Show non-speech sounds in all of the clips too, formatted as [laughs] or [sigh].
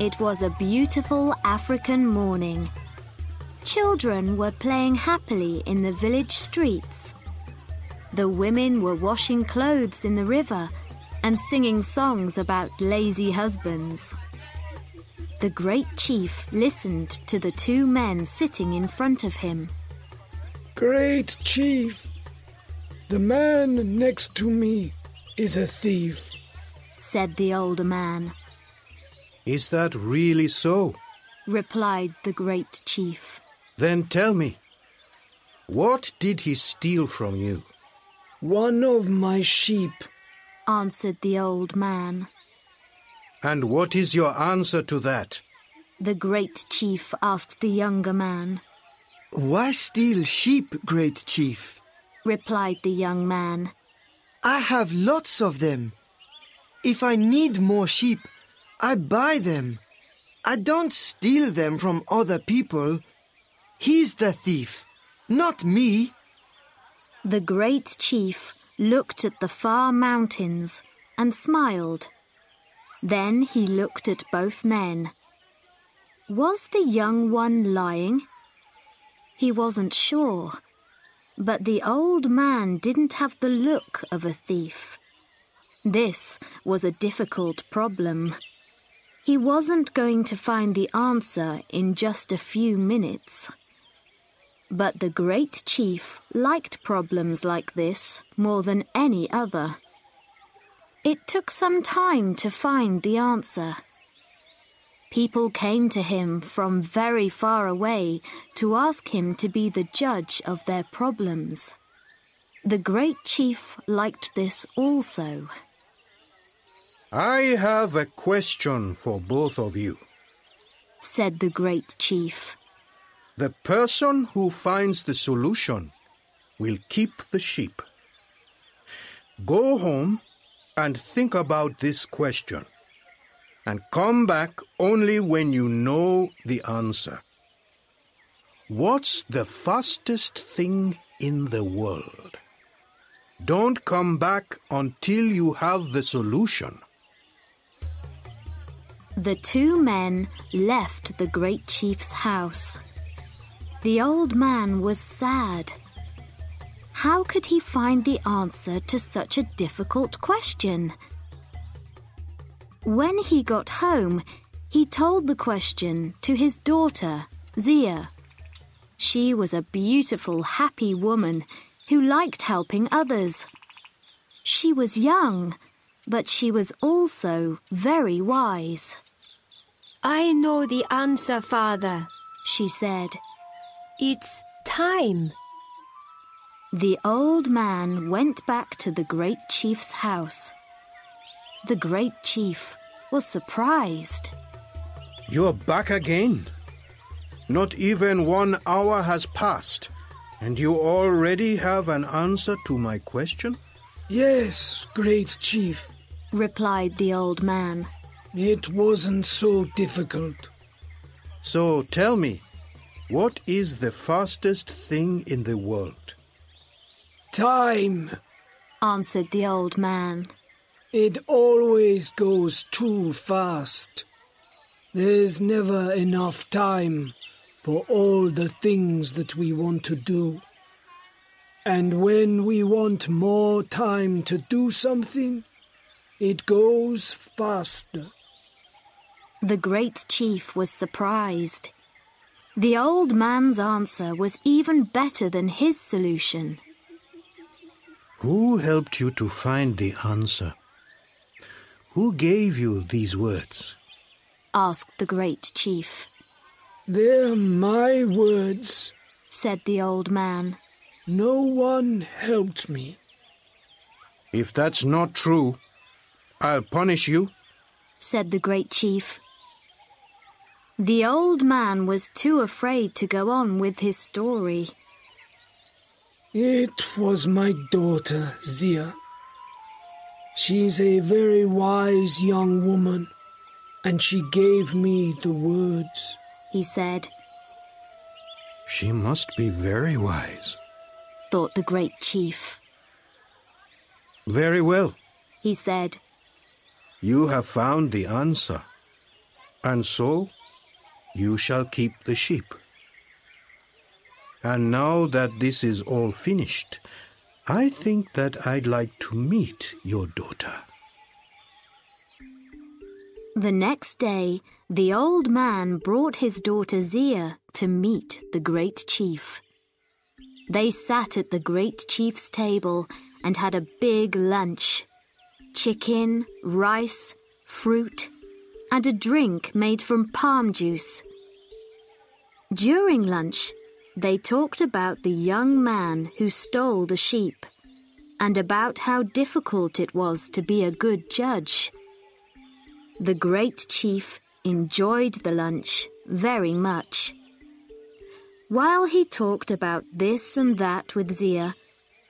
It was a beautiful African morning. Children were playing happily in the village streets. The women were washing clothes in the river and singing songs about lazy husbands. The great chief listened to the two men sitting in front of him. Great chief, the man next to me is a thief, said the older man. Is that really so? replied the great chief. Then tell me, what did he steal from you? One of my sheep, answered the old man. And what is your answer to that? The great chief asked the younger man. Why steal sheep, great chief? replied the young man. I have lots of them. If I need more sheep, I buy them. I don't steal them from other people. He's the thief, not me. The great chief looked at the far mountains and smiled. Then he looked at both men. Was the young one lying? He wasn't sure. But the old man didn't have the look of a thief. This was a difficult problem. He wasn't going to find the answer in just a few minutes. But the great chief liked problems like this more than any other. It took some time to find the answer. People came to him from very far away to ask him to be the judge of their problems. The great chief liked this also. I have a question for both of you, said the great chief. The person who finds the solution will keep the sheep. Go home and think about this question and come back only when you know the answer. What's the fastest thing in the world? Don't come back until you have the solution. The two men left the great chief's house. The old man was sad. How could he find the answer to such a difficult question? When he got home, he told the question to his daughter, Zia. She was a beautiful, happy woman who liked helping others. She was young, but she was also very wise. I know the answer, Father, she said. It's time. The old man went back to the great chief's house. The great chief was surprised. You're back again? Not even one hour has passed, and you already have an answer to my question? Yes, great chief, replied the old man. It wasn't so difficult. So tell me, what is the fastest thing in the world? Time, answered the old man. It always goes too fast. There's never enough time for all the things that we want to do. And when we want more time to do something, it goes faster. The great chief was surprised. The old man's answer was even better than his solution. Who helped you to find the answer? Who gave you these words? asked the great chief. They're my words, said the old man. No one helped me. If that's not true, I'll punish you, said the great chief. The old man was too afraid to go on with his story. It was my daughter, Zia. She's a very wise young woman, and she gave me the words, he said. She must be very wise, thought the great chief. Very well, he said. You have found the answer. And so you shall keep the sheep. And now that this is all finished, I think that I'd like to meet your daughter. The next day, the old man brought his daughter Zia to meet the great chief. They sat at the great chief's table and had a big lunch chicken, rice, fruit, and a drink made from palm juice. During lunch, they talked about the young man who stole the sheep and about how difficult it was to be a good judge. The great chief enjoyed the lunch very much. While he talked about this and that with Zia,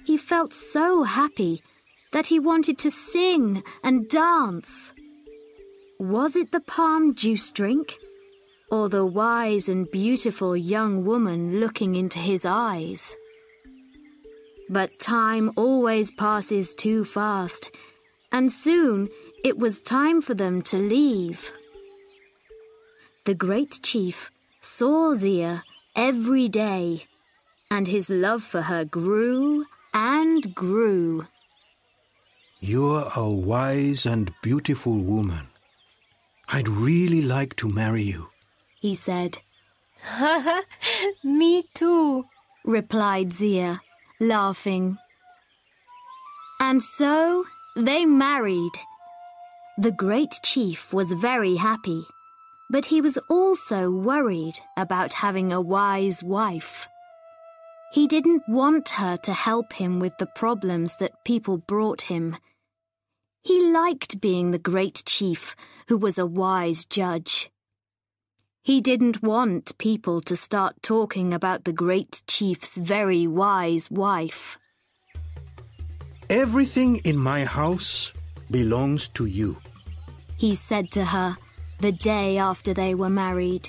he felt so happy that he wanted to sing and dance. Was it the palm juice drink? Or the wise and beautiful young woman looking into his eyes? But time always passes too fast, and soon it was time for them to leave. The great chief saw Zia every day, and his love for her grew and grew. You're a wise and beautiful woman. I'd really like to marry you, he said. [laughs] Me too, replied Zia, laughing. And so they married. The great chief was very happy, but he was also worried about having a wise wife. He didn't want her to help him with the problems that people brought him he liked being the great chief who was a wise judge. He didn't want people to start talking about the great chief's very wise wife. Everything in my house belongs to you, he said to her the day after they were married.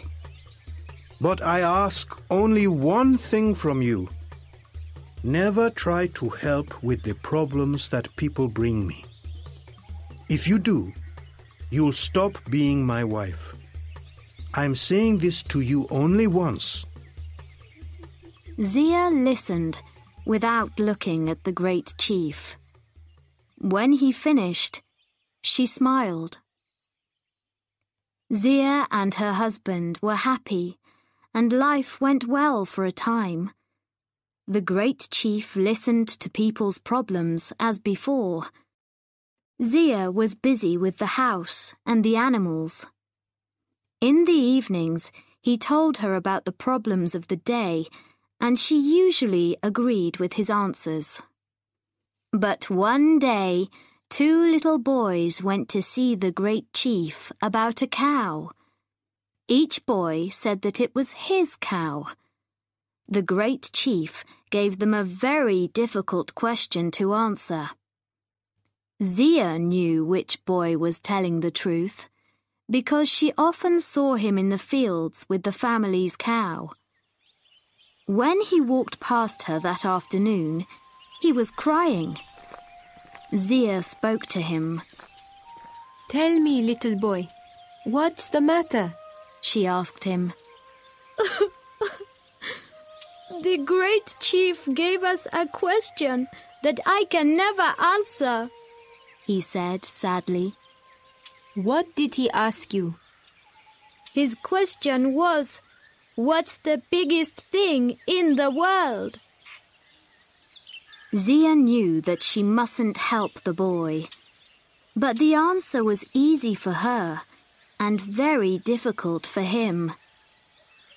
But I ask only one thing from you. Never try to help with the problems that people bring me. If you do, you'll stop being my wife. I'm saying this to you only once. Zia listened without looking at the great chief. When he finished, she smiled. Zia and her husband were happy, and life went well for a time. The great chief listened to people's problems as before Zia was busy with the house and the animals. In the evenings, he told her about the problems of the day, and she usually agreed with his answers. But one day, two little boys went to see the great chief about a cow. Each boy said that it was his cow. The great chief gave them a very difficult question to answer. Zia knew which boy was telling the truth because she often saw him in the fields with the family's cow. When he walked past her that afternoon, he was crying. Zia spoke to him. Tell me, little boy, what's the matter? She asked him. [laughs] the great chief gave us a question that I can never answer he said sadly. What did he ask you? His question was, What's the biggest thing in the world? Zia knew that she mustn't help the boy. But the answer was easy for her and very difficult for him.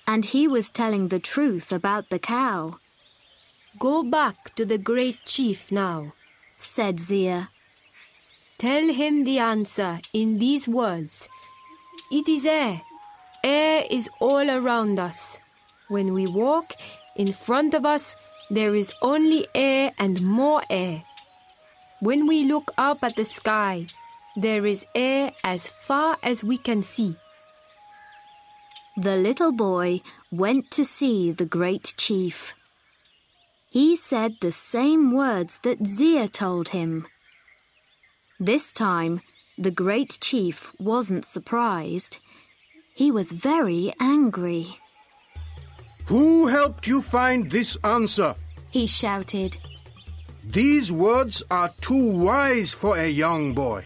And he was telling the truth about the cow. Go back to the great chief now, said Zia. Tell him the answer in these words. It is air. Air is all around us. When we walk, in front of us, there is only air and more air. When we look up at the sky, there is air as far as we can see. The little boy went to see the great chief. He said the same words that Zia told him. This time, the great chief wasn't surprised. He was very angry. Who helped you find this answer? He shouted. These words are too wise for a young boy.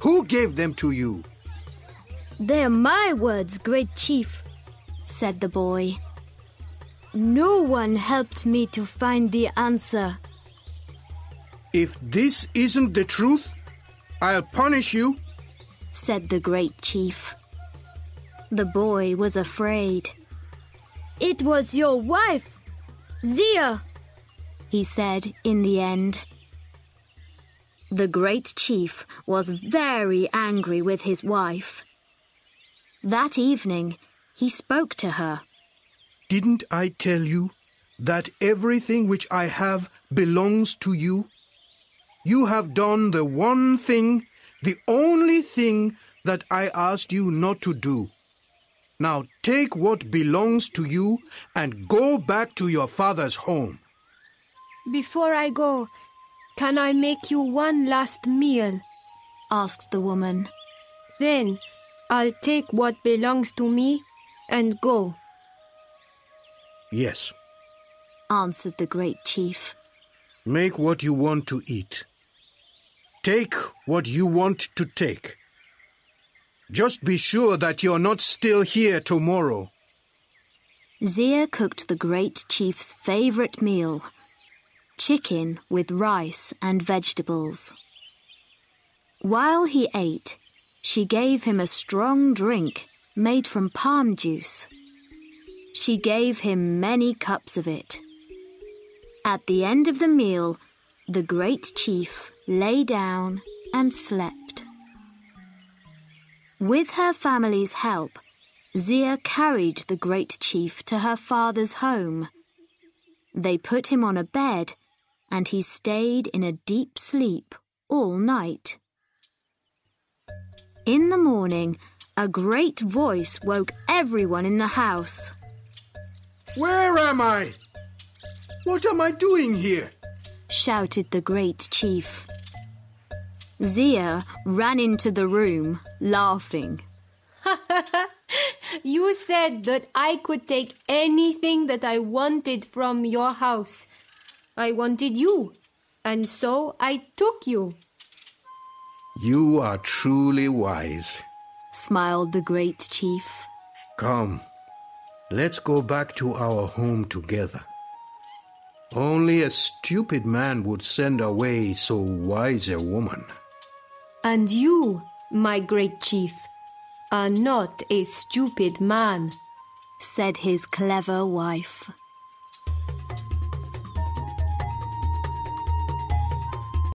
Who gave them to you? They're my words, great chief, said the boy. No one helped me to find the answer. If this isn't the truth, I'll punish you, said the great chief. The boy was afraid. It was your wife, Zia, he said in the end. The great chief was very angry with his wife. That evening, he spoke to her. Didn't I tell you that everything which I have belongs to you? You have done the one thing, the only thing that I asked you not to do. Now take what belongs to you and go back to your father's home. Before I go, can I make you one last meal? asked the woman. Then I'll take what belongs to me and go. Yes, answered the great chief. Make what you want to eat. Take what you want to take. Just be sure that you're not still here tomorrow. Zia cooked the great chief's favorite meal chicken with rice and vegetables. While he ate, she gave him a strong drink made from palm juice. She gave him many cups of it. At the end of the meal, the great chief lay down and slept. With her family's help, Zia carried the great chief to her father's home. They put him on a bed, and he stayed in a deep sleep all night. In the morning, a great voice woke everyone in the house. Where am I? What am I doing here? Shouted the great chief. Zia ran into the room, laughing. [laughs] you said that I could take anything that I wanted from your house. I wanted you, and so I took you. You are truly wise, smiled the great chief. Come, let's go back to our home together. Only a stupid man would send away so wise a woman. And you, my great chief, are not a stupid man, said his clever wife.